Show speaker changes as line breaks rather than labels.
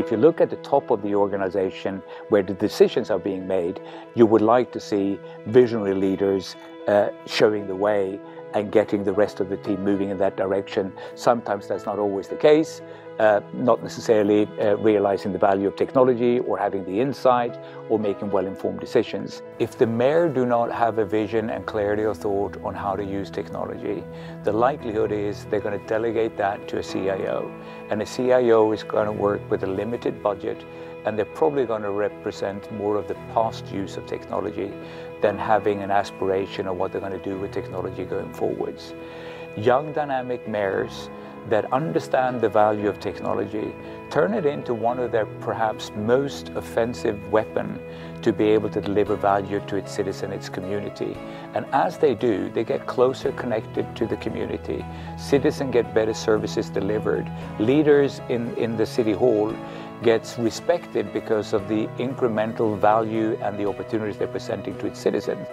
if you look at the top of the organization where the decisions are being made, you would like to see visionary leaders uh, showing the way and getting the rest of the team moving in that direction. Sometimes that's not always the case, uh, not necessarily uh, realizing the value of technology or having the insight or making well-informed decisions. If the mayor do not have a vision and clarity of thought on how to use technology, the likelihood is they're going to delegate that to a CIO. And a CIO is going to work with a limited budget and they're probably going to represent more of the past use of technology than having an aspiration of what they're going to do with technology going forwards. Young dynamic mayors that understand the value of technology turn it into one of their perhaps most offensive weapon to be able to deliver value to its citizen, its community. And as they do, they get closer connected to the community. Citizens get better services delivered. Leaders in, in the city hall gets respected because of the incremental value and the opportunities they're presenting to its citizens.